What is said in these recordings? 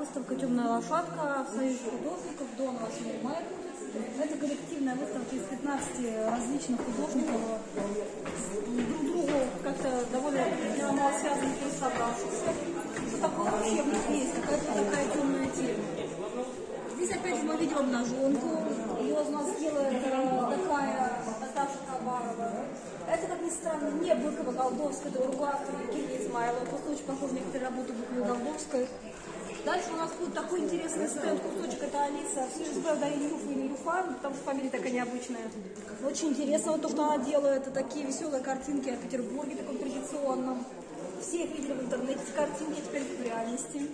выставка «Темная лошадка» в Союзе художников до 8 мая. Это коллективная выставка из 15 различных художников, друг другу как-то довольно мало связанных и собравшихся. Что такое вообще в них есть, какая-то такая темная тема. Здесь опять же мы видим обнаженку. Ее у нас делает э, такая Наташа Кабарова. Ни странно, не Быкова Голдовская, автор Евгения Измайлова. Просто очень похож на некоторые работы Быковой Голдовской. Дальше у нас будет такой интересный стенд, кусочек, это Алиса. Все же и Юфа, и не Юфа, потому что фамилия такая необычная. Очень интересно вот то, что она делает. Это такие веселые картинки о Петербурге, таком традиционном. Все их видели в интернете, картинки теперь в реальности.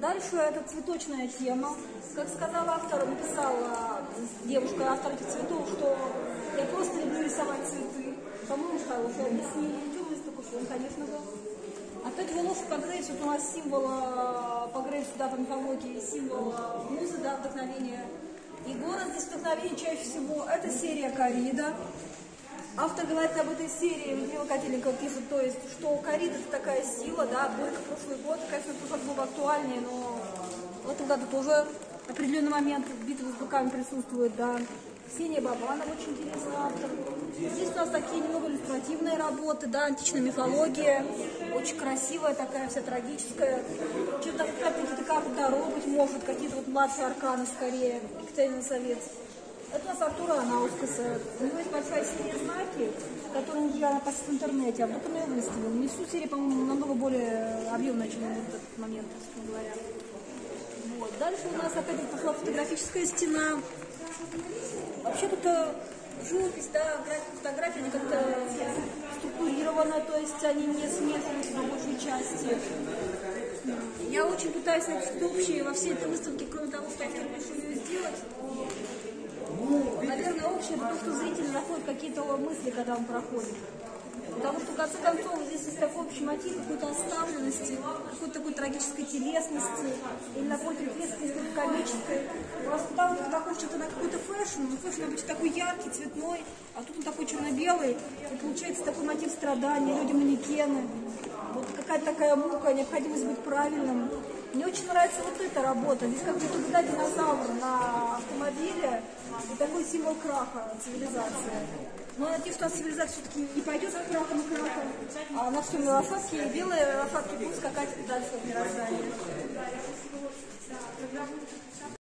Дальше это цветочная тема. Как сказал автор, написала девушка, автор этих цветов, что я просто люблю рисовать цветы. По-моему, уже объяснили. Темный фон, конечно же. Опять Волошин по Грейсу, у нас символ по Грейсу, да, по мифологии, символ музы, да, вдохновения. И город здесь вдохновение чаще всего. Это серия Корида. Автор говорит об этой серии, Людмила Котеленко пишет, то есть, что корид это такая сила, да, Горько прошлый год, конечно, прошлый год был актуальнее, но вот тогда-то тоже определенный момент битвы с быками присутствует, да. Ксения Бабанова очень интересный автор. Здесь у нас такие немного иллюстративные работы, да, античная мифология, очень красивая такая, вся трагическая. Что-то какие-то карты Таро, быть может, какие-то вот младшие арканы скорее, Екатерина Совет. Это у нас Артура Анаускаса. У него есть большая серия знаки, которую я напасил в интернете, а вдруг он ее выставил. Несу серия, по-моему, намного более объемная, чем в этот момент, собственно говоря. Вот. Дальше у нас опять пошла фотографическая стена. Вообще тут живопись, да, фотографии, они как-то структурированы, то есть они не смешиваются на большей части. Я очень пытаюсь найти что-то общее во всей этой выставке, кроме того, что я хочу ее сделать. Наверное, общее то, что зритель находит какие-то мысли, когда он проходит. Потому что, в конце концов, здесь есть такой общий мотив какой-то оставленности, какой-то такой трагической телесности, или напротив ответственности комической. Просто там такой что-то на какой-то fashion, но fashion обычно такой яркий, цветной, а тут он такой черно-белый, и получается такой мотив страдания, люди-манекены. Вот какая-то такая мука, необходимость быть правильным. Мне очень нравится вот эта работа. Здесь как будто туда динозавр на автомобиле и такой символ краха цивилизации. Но я надеюсь, что цивилизация все-таки не пойдет от краха на крахом, а на всем лошадки, и белые лошадки будут скакать дальше в мироздание.